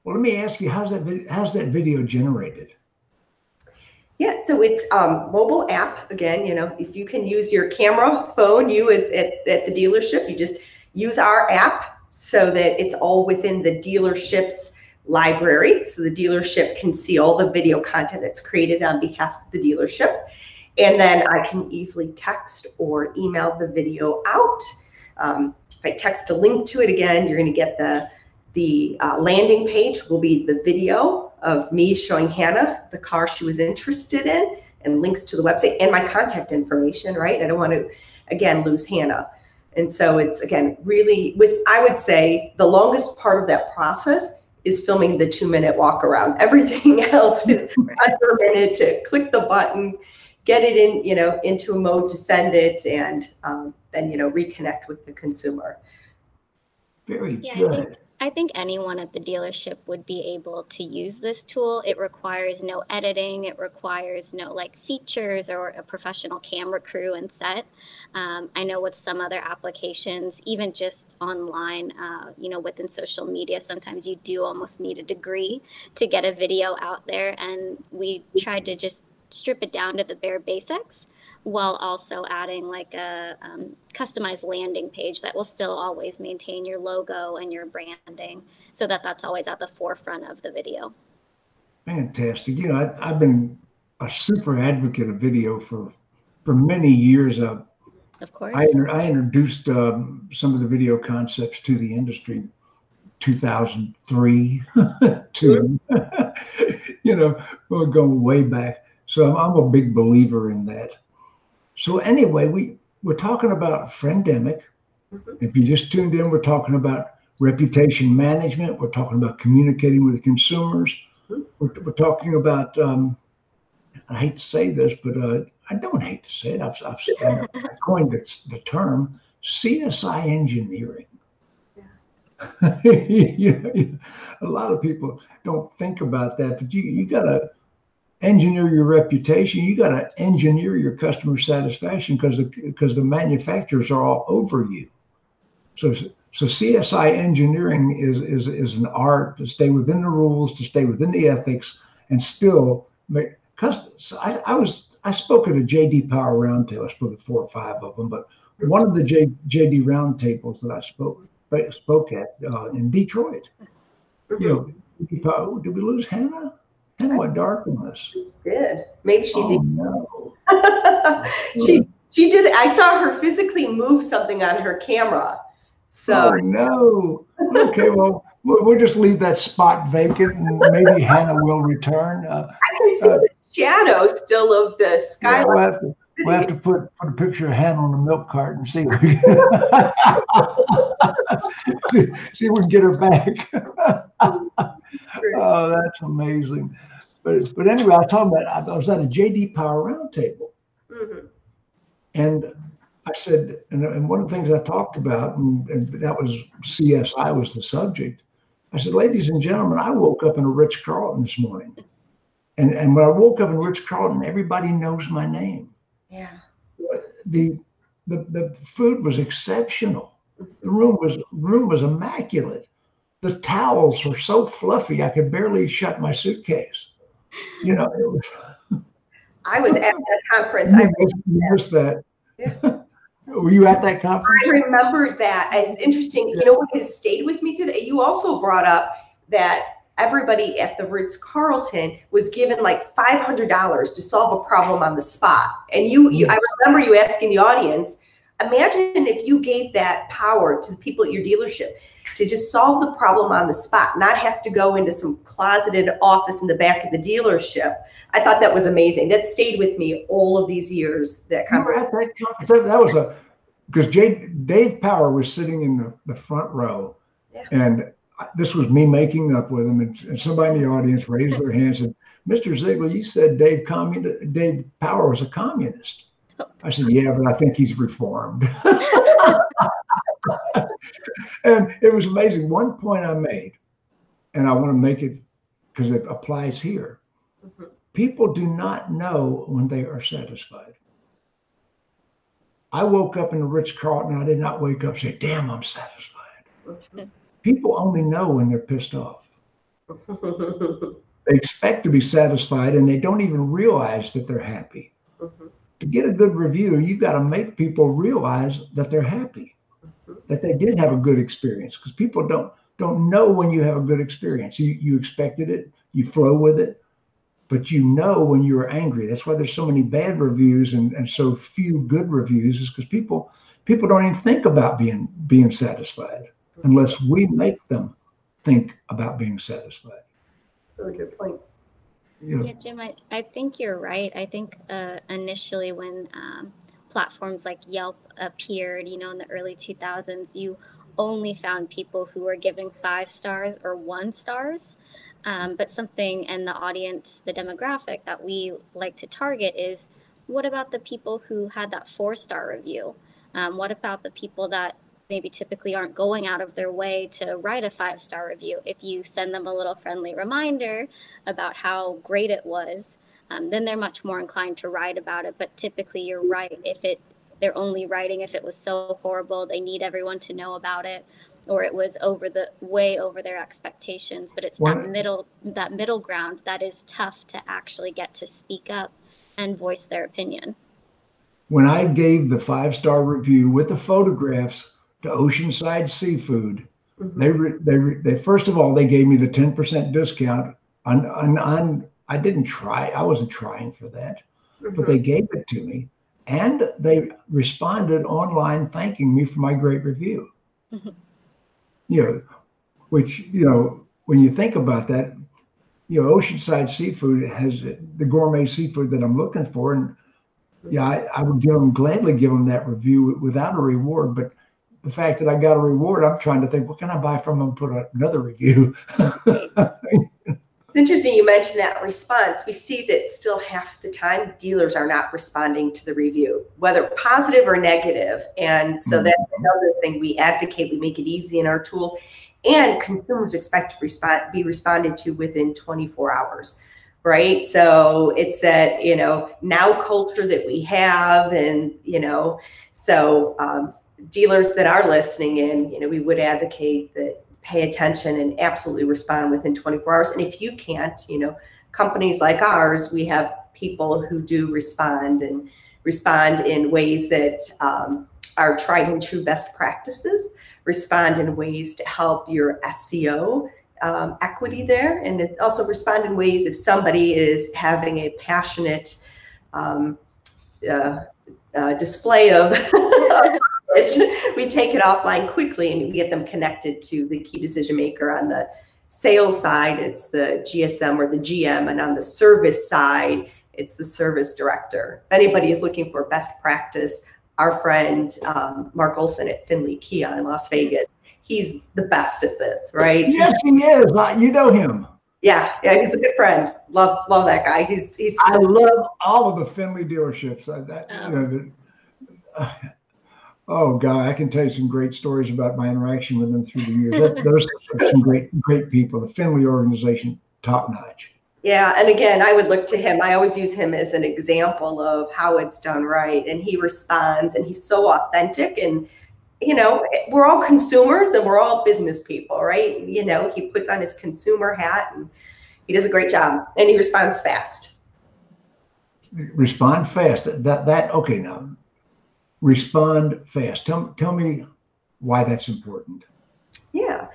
Well, let me ask you, how's that, how's that video generated? Yeah, so it's um, mobile app. Again, you know, if you can use your camera phone, you as at, at the dealership, you just use our app so that it's all within the dealership's library. So the dealership can see all the video content that's created on behalf of the dealership. And then I can easily text or email the video out. Um, if I text a link to it again, you're going to get the the uh, landing page will be the video of me showing Hannah the car she was interested in and links to the website and my contact information, right? I don't want to, again, lose Hannah. And so it's, again, really with, I would say, the longest part of that process is filming the two minute walk around. (laughs) Everything else is under a minute to click the button, get it in, you know, into a mode to send it, and um, then you know reconnect with the consumer. Very yeah, good. I think anyone at the dealership would be able to use this tool. It requires no editing. It requires no like features or a professional camera crew and set. Um, I know with some other applications, even just online, uh, you know, within social media, sometimes you do almost need a degree to get a video out there. And we tried to just strip it down to the bare basics while also adding like a um, customized landing page that will still always maintain your logo and your branding so that that's always at the forefront of the video. Fantastic. You know, I, have been a super advocate of video for for many years. Uh, of course. I, I introduced um, some of the video concepts to the industry 2003 (laughs) to, (laughs) you know, we're going way back. So I'm, I'm a big believer in that. So anyway, we we're talking about friendemic. Mm-hmm. If you just tuned in, we're talking about reputation management. We're talking about communicating with consumers. Mm-hmm. We're, we're talking about. Um, I hate to say this, but uh, I don't hate to say it. I've, I've, I've (laughs) coined the, the term CSI engineering. Yeah. (laughs) you know, a lot of people don't think about that, but you you gotta engineer your reputation. You got to engineer your customer satisfaction because the because the manufacturers are all over you. So so CSI engineering is is is an art to stay within the rules, to stay within the ethics, and still make. Customers. I, I was I spoke at a JD Power Roundtable. I spoke at four or five of them, but one of the J, JD roundtables that I spoke spoke at uh, in Detroit. You know, did we lose Hannah? Of darkness. She did. Maybe she's. Oh, no. (laughs) she she did. I saw her physically move something on her camera. So oh, no. Okay, well, we'll just leave that spot vacant, and maybe Hannah will return. Uh, I can see uh, the shadow still of the sky. Yeah, we'll, have to, we'll have to put put a picture of Hannah on the milk cart and see. (laughs) see if we can get her back. (laughs) oh, that's amazing. But but anyway, I was talking about I was at a JD Power roundtable, mm-hmm. and I said, and, and, one of the things I talked about, and, and, that was CSI was the subject. I said, ladies and gentlemen, I woke up in a Ritz Carlton this morning, and and when I woke up in Ritz Carlton, everybody knows my name. Yeah. The the the food was exceptional. The room was room was immaculate the towels were so fluffy I could barely shut my suitcase. You know, it was. I was at that conference. I missed that. Yeah. (laughs) Were you at that conference? I remember that. It's interesting. Yeah. You know what has stayed with me through that? You also brought up that everybody at the Ritz Carlton was given like five hundred dollars to solve a problem on the spot. And you, you, I remember you asking the audience, imagine if you gave that power to the people at your dealership to just solve the problem on the spot, not have to go into some closeted office in the back of the dealership. I thought that was amazing. That stayed with me all of these years. That conference. That, that was a because Dave Power was sitting in the, the front row, yeah. and this was me making up with him, and, and somebody in the audience raised their hand and said, "Mr. Ziegler, you said Dave Dave Power was a communist." Oh. I said, "Yeah, but I think he's reformed." (laughs) (laughs) (laughs) and it was amazing. One point I made, and I want to make it because it applies here. Mm-hmm. People do not know when they are satisfied. I woke up in the Ritz Carlton. I did not wake up and say, "Damn, I'm satisfied." Mm-hmm people only know when they're pissed off. (laughs) they expect to be satisfied and they don't even realize that they're happy. Mm-hmm. To get a good review, you've got to make people realize that they're happy. That they did have a good experience. Because people don't don't know when you have a good experience. You you expected it, you flow with it, but you know when you are angry. That's why there's so many bad reviews and, and so few good reviews, is because people people don't even think about being being satisfied unless we make them think about being satisfied. That's Really good point. Yeah, Jim, I, I think you're right. I think uh, initially when um, platforms like Yelp appeared, you know, in the early 2000s, you only found people who were giving five stars or one stars. Um, but something in the audience, the demographic that we like to target is what about the people who had that four star review? Um, what about the people that maybe typically aren't going out of their way to write a five star review, if you send them a little friendly reminder about how great it was, um, then they're much more inclined to write about it. But typically, you're right. If it they're only writing if it was so horrible, they need everyone to know about it, or it was over the way over their expectations. But it's that middle that middle ground that is tough to actually get to speak up and voice their opinion. When I gave the five star review with the photographs to Oceanside Seafood. Mm-hmm. They, re, they, re, they first of all they gave me the ten percent discount on, on on. I didn't try. I wasn't trying for that, mm-hmm. but they gave it to me, and they responded online thanking me for my great review. Mm-hmm. You know, which you know when you think about that, you know, Oceanside Seafood has the gourmet seafood that I'm looking for, and yeah, I, I would give them gladly give them that review without a reward, but the fact that I got a reward, I'm trying to think, what can I buy from them and put another review? (laughs) (laughs) it's interesting you mentioned that response. We see that still half the time dealers are not responding to the review, whether positive or negative. And so mm-hmm. that's another thing we advocate. We make it easy in our tool. And consumers expect to respond, be responded to within 24 hours right so it's that you know now culture that we have and you know so um, dealers that are listening in, you know, we would advocate that pay attention and absolutely respond within 24 hours. And if you can't, you know, companies like ours, we have people who do respond and respond in ways that um, are tried and true best practices, respond in ways to help your SEO um, equity there, and it also respond in ways if somebody is having a passionate um, uh, uh, display of (laughs) (laughs) we take it offline quickly and we get them connected to the key decision maker on the sales side it's the gsm or the gm and on the service side it's the service director if anybody is looking for best practice our friend um, mark olson at findlay kia in las vegas he's the best at this right yes he is you know him yeah, yeah, he's a good friend. Love, love that guy. He's he's. So I love all of the Findlay dealerships. Uh, that, oh. you know, the, uh, Oh God, I can tell you some great stories about my interaction with them through the years. Those are some great, great people. The Findlay organization, top notch. Yeah, and again, I would look to him. I always use him as an example of how it's done right, and he responds, and he's so authentic. And you know, we're all consumers, and we're all business people, right? You know, he puts on his consumer hat, and he does a great job and he responds fast. Respond fast. That that okay now. Respond fast. Tell tell me why that's important. Yeah.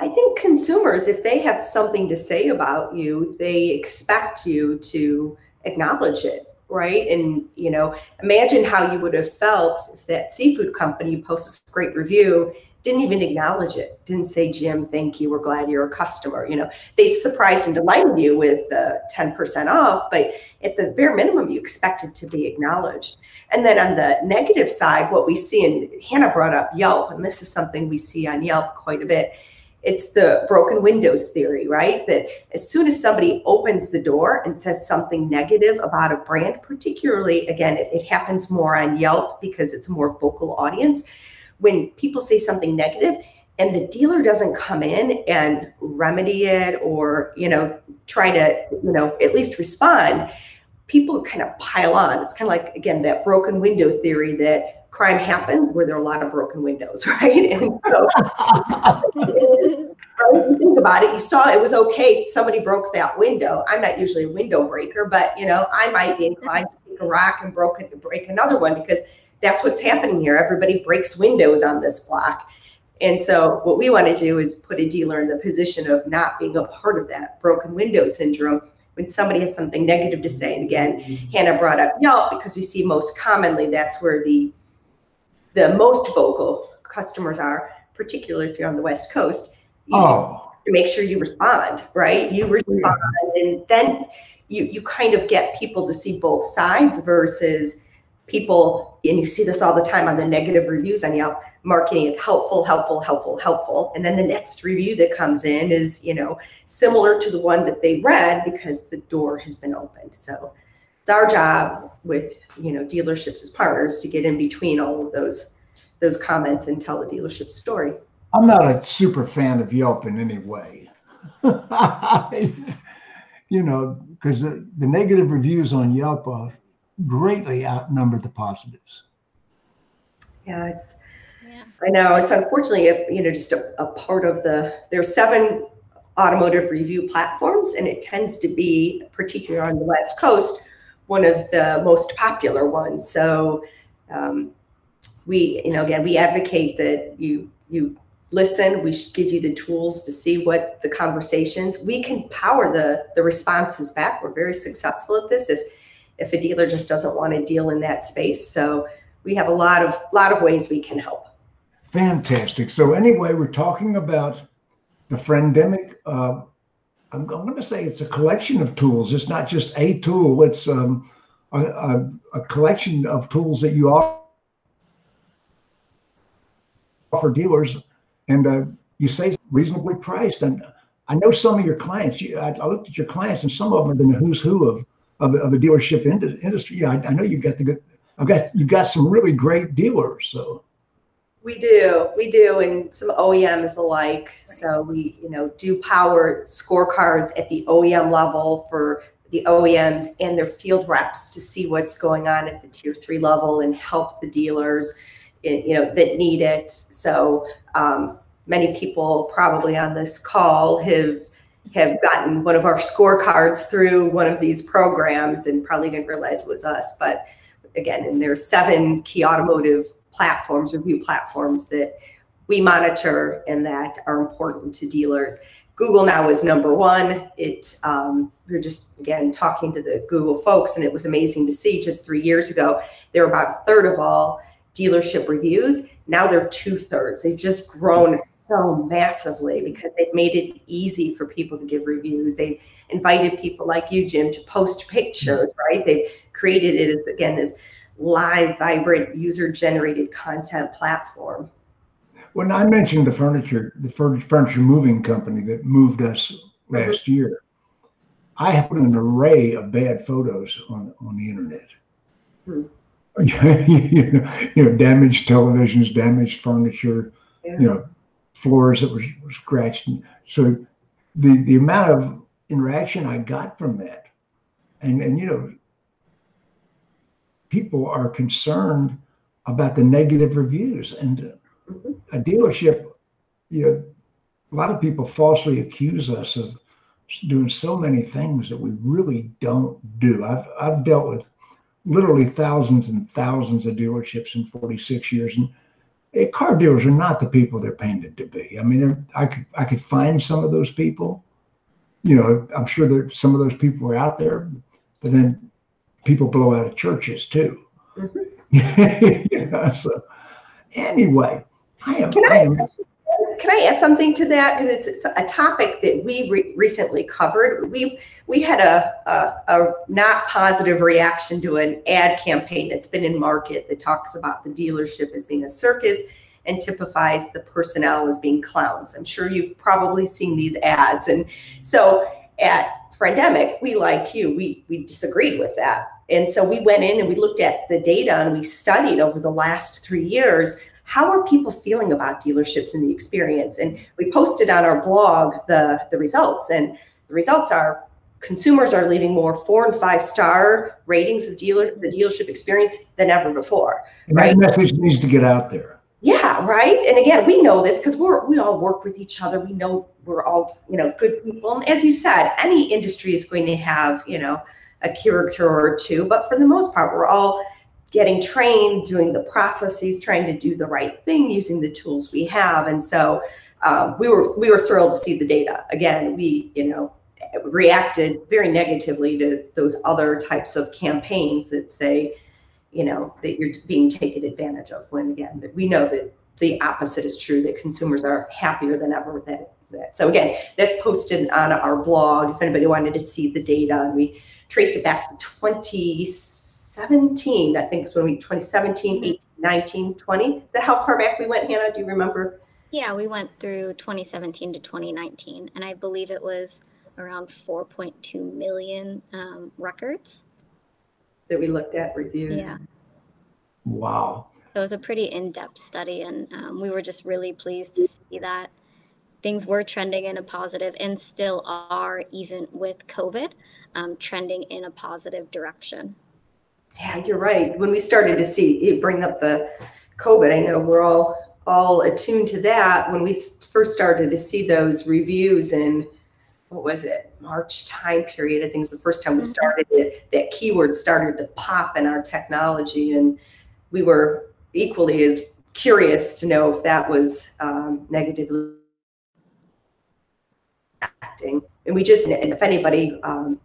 I think consumers, if they have something to say about you, they expect you to acknowledge it, right? And, you know, imagine how you would have felt if that seafood company posts a great review didn't even acknowledge it. Didn't say jim thank you. We're glad you're a customer. You know they surprised and delighted you with uh, 10% off but at the bare minimum you expected to be acknowledged. And then on the negative side what we see and hannah brought up yelp and this is something we see on yelp quite a bit it's the broken windows theory, right? That as soon as somebody opens the door and says something negative about a brand, particularly again, it, it happens more on Yelp because it's a more vocal audience when people say something negative and the dealer doesn't come in and remedy it or you know try to you know at least respond people kind of pile on. It's kind of like again that broken window theory that crime happens where there are a lot of broken windows (laughs) right? And so (laughs) think about it you saw it was okay somebody broke that window. I'm not usually a window breaker but you know i might be inclined to take a rock and broke it, break another one because that's what's happening here. Everybody breaks windows on this block. And so what we want to do is put a dealer in the position of not being a part of that broken window syndrome when somebody has something negative to say. And again, mm-hmm. Hannah brought up Yelp because we see most commonly that's where the the most vocal customers are, particularly if you're on the West Coast. You oh. make sure you respond, right? You respond and then you you kind of get people to see both sides versus people, and you see this all the time on the negative reviews on Yelp, marketing it helpful, helpful, helpful, helpful. And then the next review that comes in is, you know, similar to the one that they read because the door has been opened. So it's our job with, you know, dealerships as partners to get in between all of those those comments and tell the dealership story. I'm not a super fan of Yelp in any way. (laughs) you know, because the, the negative reviews on Yelp are greatly outnumber the positives. Yeah, it's. Yeah. I know it's unfortunately, a, you know, just a, a part of the. There's seven automotive review platforms, and it tends to be, particularly on the West Coast, one of the most popular ones. So, um, we, you know, again, we advocate that you you listen. We should give you the tools to see what the conversations. We can power the the responses back. We're very successful at this. If if a dealer just doesn't want to deal in that space. So we have a lot of lot of ways we can help. Fantastic. So anyway, we're talking about the Friendemic. Uh, I'm, going to say it's a collection of tools. It's not just a tool. It's um, a, a, a, collection of tools that you offer dealers, and uh, you say reasonably priced. And I know some of your clients. You, I, I, looked at your clients, and some of them are the who's who of of, of the dealership industry. Yeah, I, I know you've got the good. I've got you've got some really great dealers. So we do, we do, and some OEMs alike. So we, you know, do power scorecards at the OEM level for the OEMs and their field reps to see what's going on at the tier three level and help the dealers, in, you know, that need it. So um, many people probably on this call have have gotten one of our scorecards through one of these programs and probably didn't realize it was us. But again, and there's seven key automotive platforms, review platforms that we monitor and that are important to dealers. Google now is number one. It um, we are just again talking to the Google folks, and it was amazing to see. Just three years ago, they were about a third of all dealership reviews. Now they're two thirds. They've just grown so massively because they've made it easy for people to give reviews. They've invited people like you, Jim, to post pictures, mm-hmm. right? They've created it as again this live, vibrant, user-generated content platform. When I mentioned the furniture, the furniture moving company that moved us last mm-hmm. year, I have put an array of bad photos on on the internet. Hmm. (laughs) you, know, you know, damaged televisions, damaged furniture, yeah. you know, floors that were, were scratched. So the the amount of interaction I got from that, and and you know, people are concerned about the negative reviews, and a dealership, you know, a lot of people falsely accuse us of doing so many things that we really don't do. I've I've dealt with literally thousands and thousands of dealerships in 46 years, and car dealers are not the people they're painted to be. I mean, I could I could find some of those people. You know, I'm sure that some of those people are out there, but then people blow out of churches too. Mm-hmm. (laughs) you know, so anyway, I am. Can I, I am, can I add something to that? Because it's, a topic that we re recently covered. We we had a, a, a not positive reaction to an ad campaign that's been in market that talks about the dealership as being a circus and typifies the personnel as being clowns. I'm sure you've probably seen these ads. And so at Friendemic, we like you, we we disagreed with that. And so we went in and we looked at the data and we studied over the last three years how are people feeling about dealerships and the experience? And we posted on our blog the, the results, and the results are consumers are leaving more four and five star ratings of dealer the dealership experience than ever before. And right? That message needs to get out there. Yeah, right. And again, we know this because we're we all work with each other. We know we're all you know good people. And as you said, any industry is going to have you know a character or two, but for the most part, we're all getting trained, doing the processes, trying to do the right thing using the tools we have. And so um, we were we were thrilled to see the data. Again, we you know reacted very negatively to those other types of campaigns that say you know that you're being taken advantage of. When again, that we know that the opposite is true. That consumers are happier than ever that. So again, that's posted on our blog if anybody wanted to see the data, and we traced it back to 20 17, I think is when we 2017, mm-hmm. 18, 19, 20. Is that how far back we went, Hannah? Do you remember? Yeah, we went through 2017 to 2019, and I believe it was around 4.2 million um, records that we looked at reviews. Yeah. Wow. So it was a pretty in-depth study, and um, we were just really pleased to see that things were trending in a positive and still are, even with COVID, um, trending in a positive direction. Yeah, you're right. When we started to see it bring up the COVID, I know we're all all attuned to that. When we first started to see those reviews in what was it March time period? I think it was the first time we mm-hmm. started it. That keyword started to pop in our technology, and we were equally as curious to know if that was um, negatively acting. And we just, if anybody um,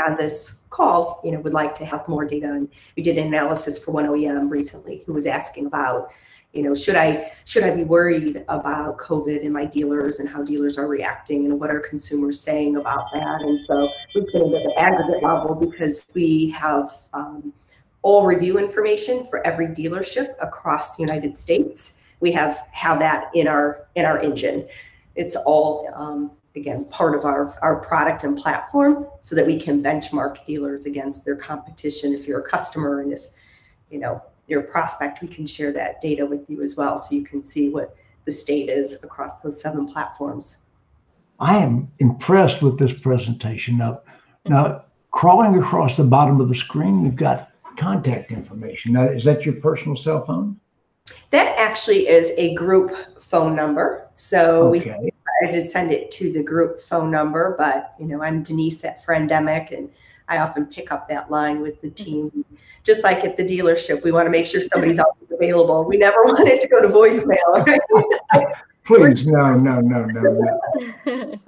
on this call, you know, would like to have more data. And we did an analysis for one OEM recently who was asking about, you know, should I should I be worried about COVID in my dealers and how dealers are reacting and what are consumers saying about that? And so we put it at the aggregate level because we have um, all review information for every dealership across the United States. We have have that in our in our engine. It's all um, again part of our our product and platform so that we can benchmark dealers against their competition. If you're a customer and if you know you're a prospect we can share that data with you as well so you can see what the state is across those seven platforms. I am impressed with this presentation. Now now crawling across the bottom of the screen we've got contact information. Now is that your personal cell phone? That actually is a group phone number. So okay. we I just send it to the group phone number, but you know, I'm Denise at Friendemic and I often pick up that line with the mm-hmm. team. Just like at the dealership, we want to make sure somebody's mm-hmm. always available. We never (laughs) want it to go to voicemail. (laughs) Please, no, no, no, no, no.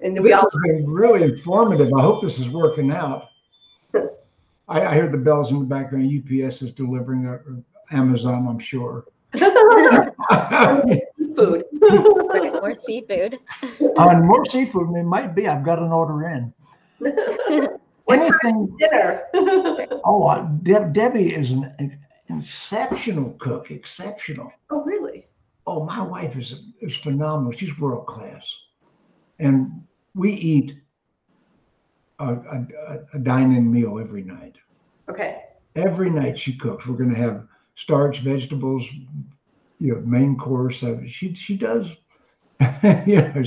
and we all been really informative. I hope this is working out. (laughs) I, I hear the bells in the background. UPS is delivering, or Amazon, I'm sure seafood. more seafood. (laughs) On uh, more seafood, it might be. I've got an order in. (laughs) what Anything, dinner? (laughs) oh, uh, De- Debbie is an, an, exceptional cook. Exceptional. Oh, really? Oh, my wife is is phenomenal. She's world class, and we eat a, a, a dine-in meal every night. Okay. Every night she cooks. We're going to have starch, vegetables, you know, main course. Of, she she does, (laughs) you know,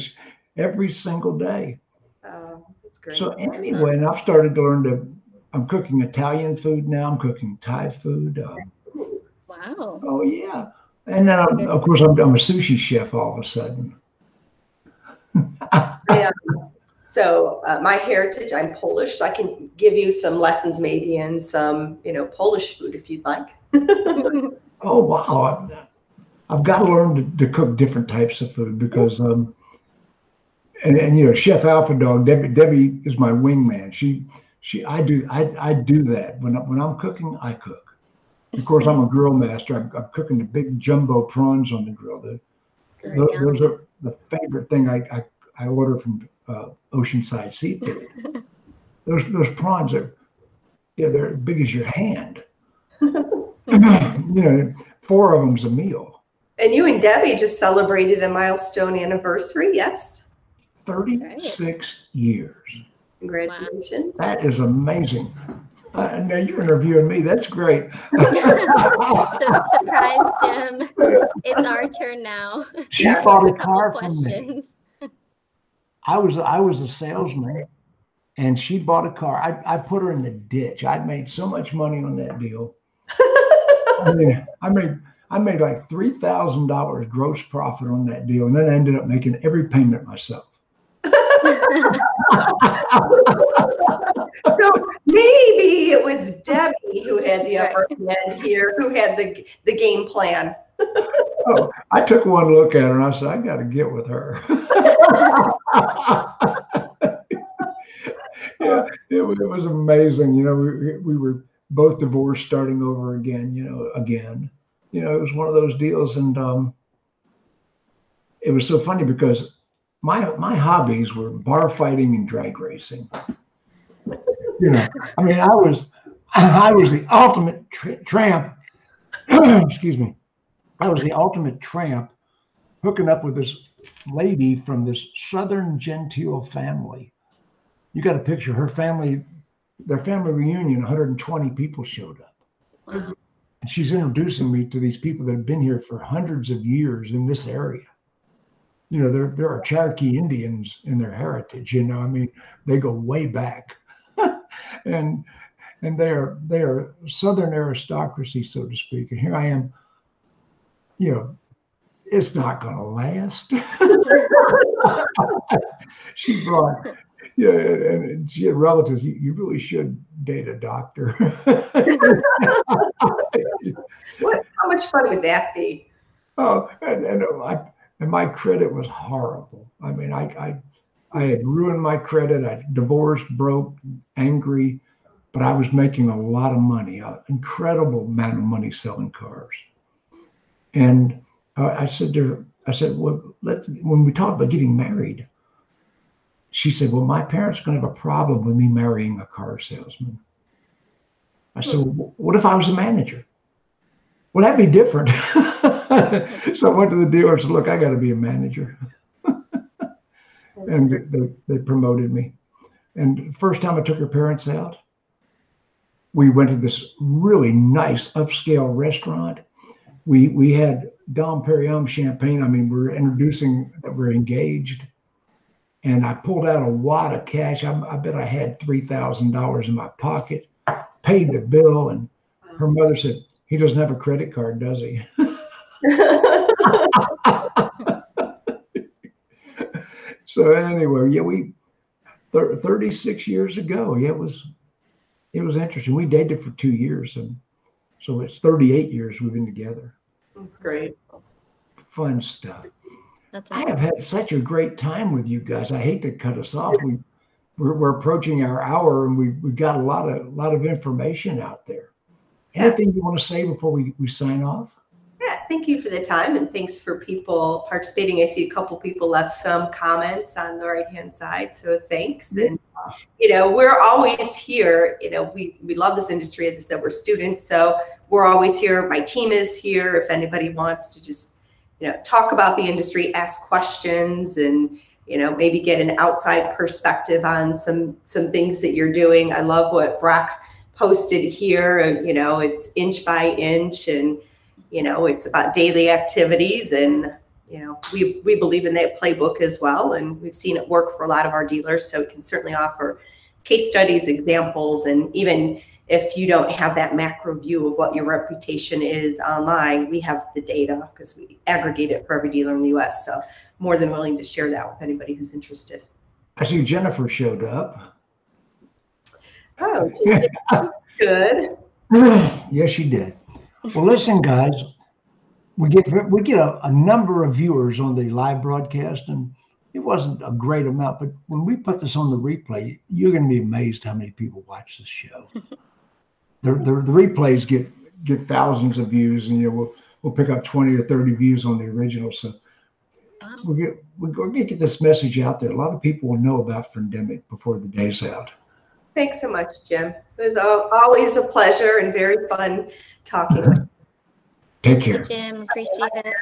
every single day. Oh, that's great. So anyway, and I've started to learn to. I'm cooking Italian food now. I'm cooking Thai food. Uh, wow. Oh yeah, and then I'm, of course I'm, I'm a sushi chef all of a sudden. (laughs) Um, so uh, my heritage, I'm Polish. So I can give you some lessons, maybe in some, you know, Polish food if you'd like. (laughs) oh wow! I've, I've got to learn to, to, cook different types of food because, um, and, and you know, Chef Alpha Dawg Debbie Debbie is my wingman. She she I do I I do that when I, when I'm cooking I cook. Of course, I'm a (laughs) grill master. I'm, I'm cooking the big jumbo prawns on the grill. The, those, those, are the favorite thing I, I, I order from uh, Oceanside Seafood. those those prawns are yeah they're as big as your hand. you know, four of them's a meal. And you and Debbie just celebrated a milestone anniversary, yes? 36 right. years. Congratulations. That is amazing. Uh, now you're interviewing me. That's great. (laughs) Surprise, Jim. It's our turn now. She bought a, a car from me. I was I was a salesman, and she bought a car. I, I put her in the ditch. I made so much money on that deal. (laughs) I mean, I made I made like three thousand dollars gross profit on that deal, and then I ended up making every payment myself. (laughs) so maybe it was Debbie who had the upper hand here, who had the the game plan. (laughs) oh, I took one look at her and I said, I got to get with her. (laughs) yeah, it, it, was amazing. You know, we, we were both divorced, starting over again. You know, again. You know, it was one of those deals, and um, it was so funny because my my hobbies were bar fighting and drag racing. You know, I mean, I was I was the ultimate tra- tramp. (clears throat) excuse me. I was the ultimate tramp, hooking up with this lady from this southern genteel family. You got a picture. Her family, their family reunion, 120 people showed up. Wow. And she's introducing me to these people that have been here for hundreds of years in this area you know, there there are Cherokee Indians in their heritage. You know, I mean, they go way back, (laughs) and and they are they are Southern aristocracy, so to speak. And here I am, you know, it's not going to last. (laughs) she brought, yeah, and she had relatives. You, you really should date a doctor. (laughs) what? How much fun would that be? Oh, and, and uh, I and my credit was horrible. I mean, I, I, I had ruined my credit. I divorced, broke, angry, but I was making a lot of money, an incredible amount of money selling cars. And uh, I said to her, I said, well, let's, when we talked about getting married, she said, well, my parents are going to have a problem with me marrying a car salesman. I said, well, what if I was a manager? Well, that'd be different. (laughs) so I went to the dealer and said, look, I got to be a manager. (laughs) and they, they promoted me. And first time I took her parents out, we went to this really nice upscale restaurant. We we had Dom Perignon champagne. I mean, we are introducing we're engaged. And I pulled out a wad of cash. I, I bet I had three thousand dollars in my pocket. Paid the bill, and her mother said, "He doesn't have a credit card, does he?" (laughs) so anyway, yeah, we 36 years ago, yeah, it was it was interesting. We dated for two years, and so it's 38 years we've been together. That's great. Fun stuff. That's I have had such a great time with you guys. I hate to cut us off. We we're, we're approaching our hour, and we we got a lot of a lot of information out there. Yeah. Anything you want to say before we, we sign off? Yeah, thank you for the time and thanks for people participating. I see a couple people left some comments on the right hand side, so thanks. And you know, we're always here. You know, we we love this industry. As I said, we're students, so we're always here. My team is here. If anybody wants to just you know talk about the industry, ask questions, and you know maybe get an outside perspective on some some things that you're doing. I love what Brock posted here. You know, it's inch by inch and you know it's about daily activities and you know we we believe in that playbook as well and we've seen it work for a lot of our dealers so it can certainly offer case studies examples and even if you don't have that macro view of what your reputation is online, we have the data because we aggregate it for every dealer in the US. So more than willing to share that with anybody who's interested. I see Jennifer showed up. Oh, good. (laughs) yes, she did. Well, listen, guys, we get we get a, a number of viewers on the live broadcast, and it wasn't a great amount. But when we put this on the replay, you're going to be amazed how many people watch this show. (laughs) the, the, the replays get get thousands of views, and you know we'll we'll pick up twenty or thirty views on the original. So oh. we get we're going to get this message out there. A lot of people will know about Friendemic before the day's out. Thanks so much, Jim. It was always a pleasure and very fun talking. (laughs) Take care. Jim, appreciate it.